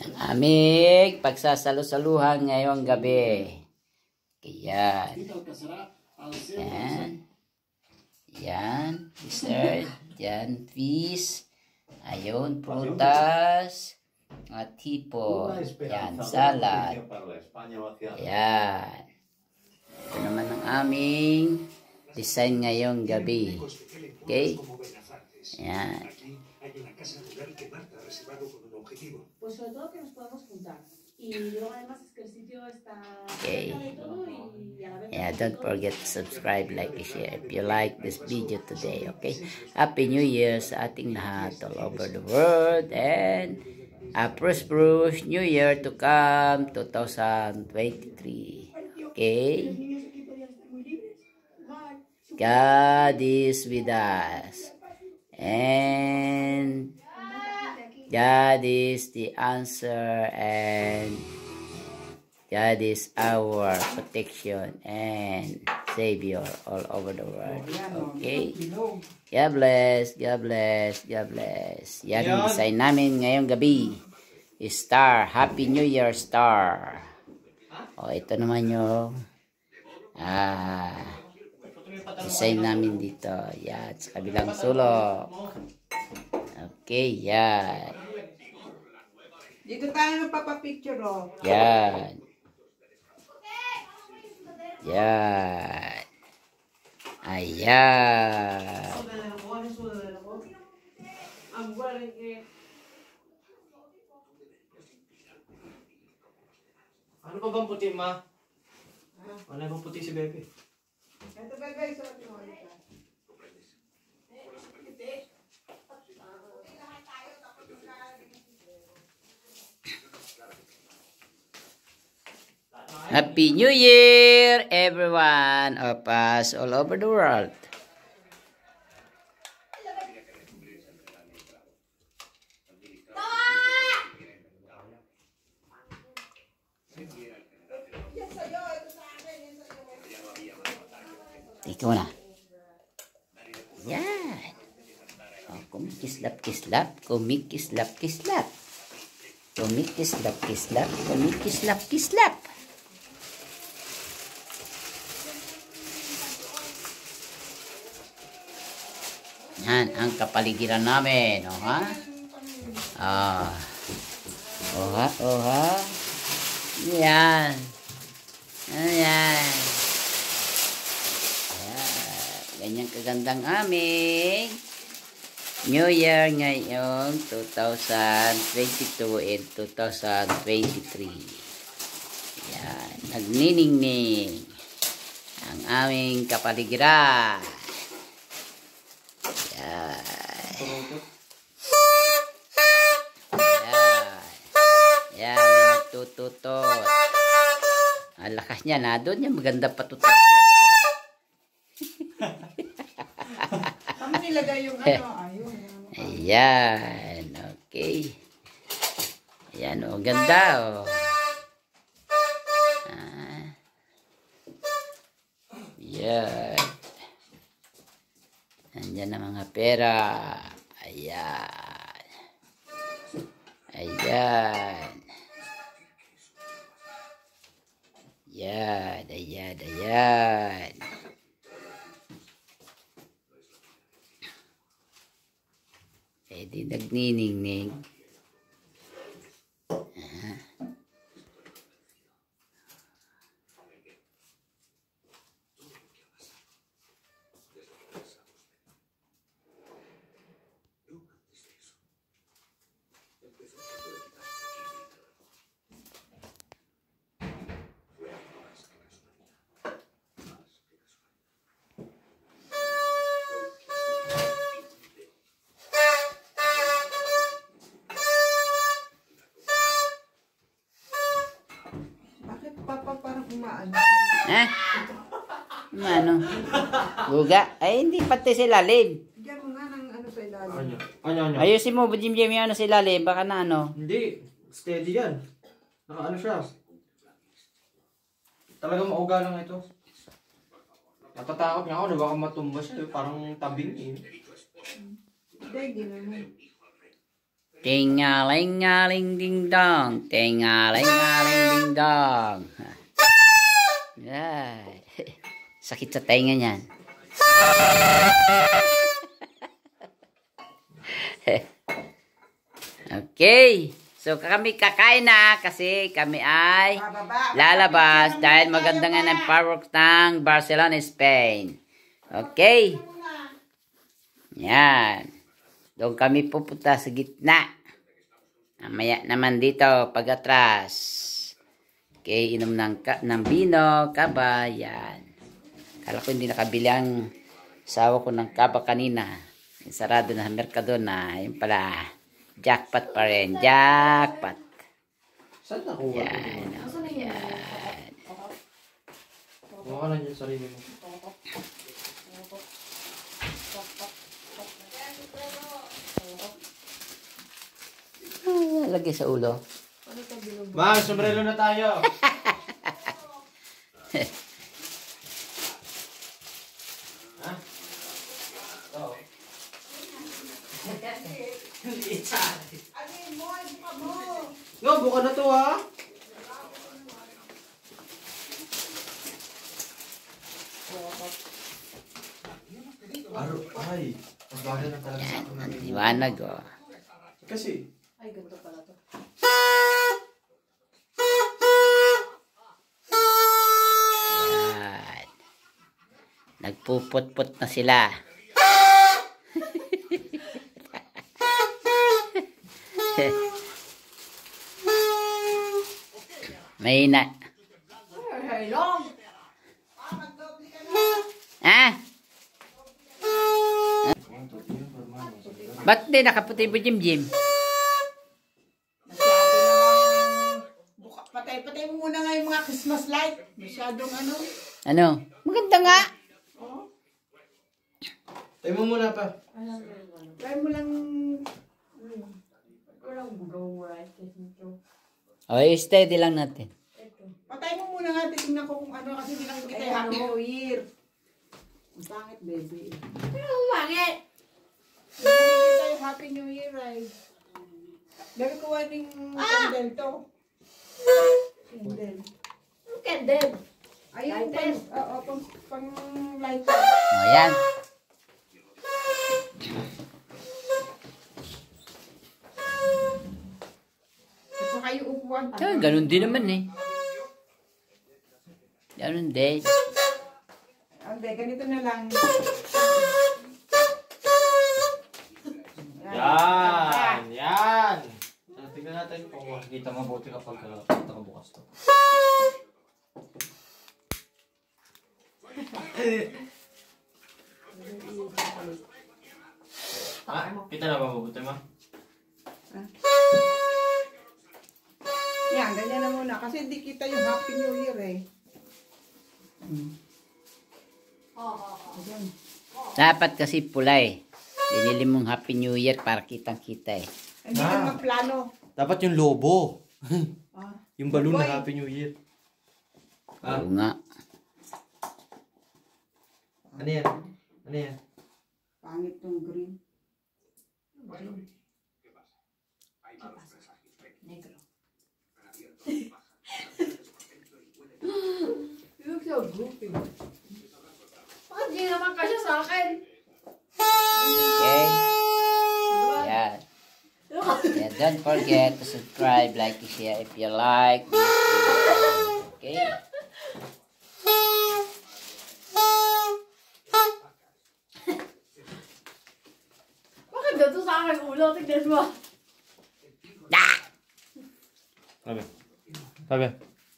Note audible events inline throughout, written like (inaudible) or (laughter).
Ang aming pagsasalusaluhan ngayong gabi. Yan. Yan. Yan. Dessert. Yan. Fish. Ayun. Prutas. At hipon. Yan. Salad. Yan. Ito naman ang aming design ngayong gabi. Okay? Yan. Hay sobre todo que nos podamos juntar. Y luego además es que el sitio está Okay. cerca de todo y a la vez... Yeah, don't forget to subscribe, like, and share if you like this video today, okay? Happy New Year sa ating lahat all over the world and a prosperous New Year to come 2023, okay? God is with us and God is the answer and God is our protection and Savior all over the world. Okay? God bless, God bless, God bless. Yan ang design namin ngayong gabi. Star. Happy New Year, Star. O, ito naman yung ah, design namin dito. Yan, sa kabilang sulok. Okay, yan. Dito tayo magpapapicture, oh. Yan. Yan. Ayan. Ano pa bang puti, ma? Ano bang puti si Bebe? Ito ba guys, oh, tingnan mo dito. Happy New Year, everyone of us all over the world. Ikaw na. Yan. Oh, kumikislap, kislap, kumikislap, kislap. Ang kapaligiran namin. O, ha? Ah. O, ha? O, ha? Yan. Ayan. Ayan. Ganyan kagandang aming New Year ngayon 2022 and 2023. Yan. Nagniningning ang aming kapaligiran. Yan. Yan. Yan, may nagtututot. Ang lakas niya na. Doon yan, maganda patutot. Mo nilagay yung ano? (laughs) Ayun. Ayan. Okay. Ayan, oh. Ganda, oh. Ah. Yan. Nandyan ang mga pera. Ayan. Ayan. Ayan, ayan, ayan. Eh di nagniningning. Ha? Ano? Guga? Ay, hindi pati sa ilalim. Bigyan mo nga ng ano sa ilalim. Ano? Ano, ano? Ayusin mo, Jim Jim, yung ano sa ilalim. Baka na ano. Hindi. Steady yan. Naka ano siya. Talagang mauga lang ito. Natatakot nga ako na baka matumba siya. Parang tabing eh. Hindi, ginanon. Tingaling-aling ding dong. Tingaling-aling ding dong. Ay. (laughs) Sakit sa tenga niyan. (laughs) okay. So kami kakain na kasi kami ay lalabas dahil maganda nga ng fireworks ng Barcelona, Spain. Okay. Yan. Doon kami pupunta sa gitna. Mamaya naman dito, pag atras. Okay, inom ng, ka, ng bino, kaba, yan. Kala ko hindi nakabili ang sawa ko ng kaba kanina. Sarado na sa merkado na. Yun pala, jackpot pa rin. Jackpot. Saan nakuha? Yan. Na yun? Kuha ka lang yung sarili mo. Ah, lagay sa ulo. Ma'am, sombrero na tayo. ha? Oo. Yo, buka na to ha. Aro, ay. Pagbagal na talaga sa akin. Ang liwanag, oh. Kasi, Nagpuput-put na sila. (laughs) May na. Ah? Ba't di nakaputi mo, Jim Jim? Patay-patay mo muna nga yung mga Christmas light. Masyadong ano. Ano? Maganda nga. Tayo mo muna pa. Try mo lang... Walang bugaw, right? Kasi ito. Okay, steady lang natin. Patay mo muna nga. Titignan ko kung ano kasi hindi nakikita yung Happy New Year. Ang pangit, baby. Ano bakit? Hindi yung Happy New Year, ay. Dami ko ng candle to. Candle. Ano candle? Ayun, Lighter? pang, oo, pang, pang light. O, yan. At saka yung upuan. Ah, ganun din naman eh. Ganun din. Hindi, ganito na lang. Yan! Yan! Ah, Tingnan natin kung makikita mabuti kapag uh, kita ka bukas to. (laughs) Ah, kita na ba mabuti ma? Yan, ganyan na muna. Kasi hindi kita yung Happy New Year eh. Oo. Ayan. Dapat kasi pula eh. Binili mong Happy New Year para kitang-kita eh. Hindi Ah. ka magplano. Dapat yung lobo. (laughs) Ah. (laughs) yung balloon Boy. na Happy New Year. Ah, Oo nga. ano yan? Ano yan? Pangit yung green. Negro. You look so goofy. Bakit di naman kasya sa akin? Okay? Yan. Yeah, don't forget to subscribe, like, and share if you like. (laughs) Okay? Ganito sa akin ulo? Tignan mo. Sabi. Sabi.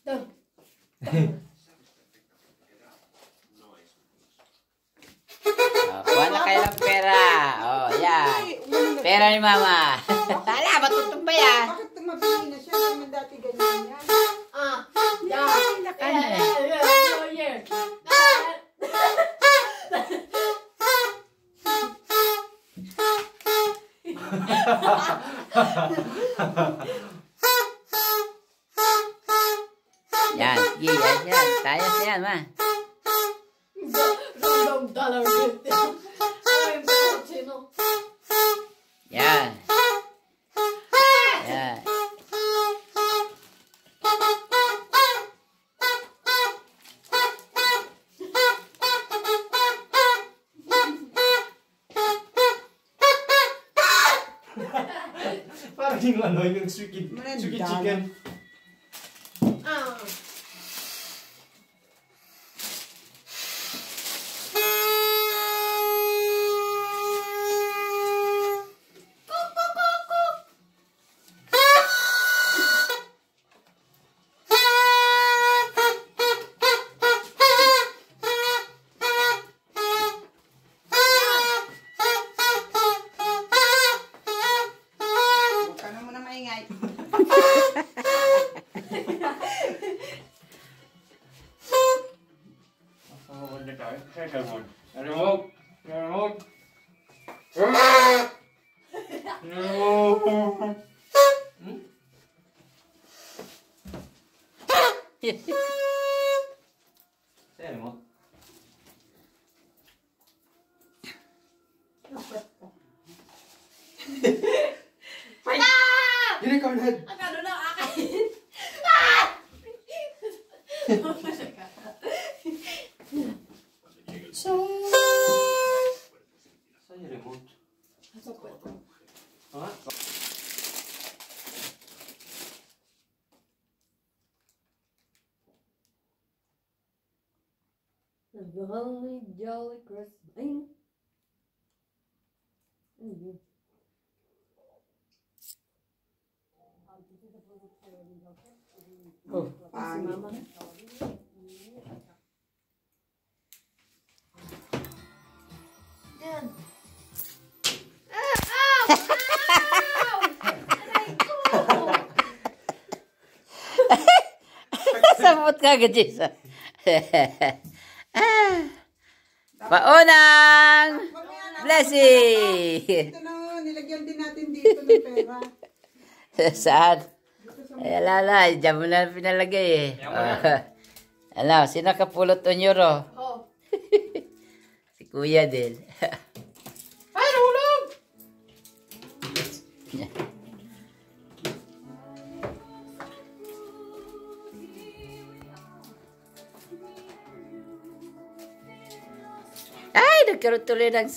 Ito. Oh, kuha na kayo ng pera. Oh, yan. Pera ni mama. Hala, matutong ba yan? Bakit tumabili na siya? Naman dati ganyan yan. Ah. Yeah. ka na eh. Yeah, yeah, yeah, yeah. Yan, sige, yan, yan. Tayo na yan, ma. Random dollar Parang yung ano, yung suki, Manandala. suki chicken. Sa'yo, remote? Nirecorded! Ang ano na akin. Jolly, jolly Christmas. Ay. Ano yun? Oh, Si pangit. mama. Yan. Ah! Ow! Ow! Aray ko! Samot ka agad, Jason. ah. Paunang blessing! Ito na, nilagyan din natin dito ng pera. (laughs) Saan? Ay, alala, dyan mo na pinalagay eh. ano, sino kapulot ng euro? Oh. (laughs) Si Kuya din. (laughs) Ay, nahulog! Tuloy ng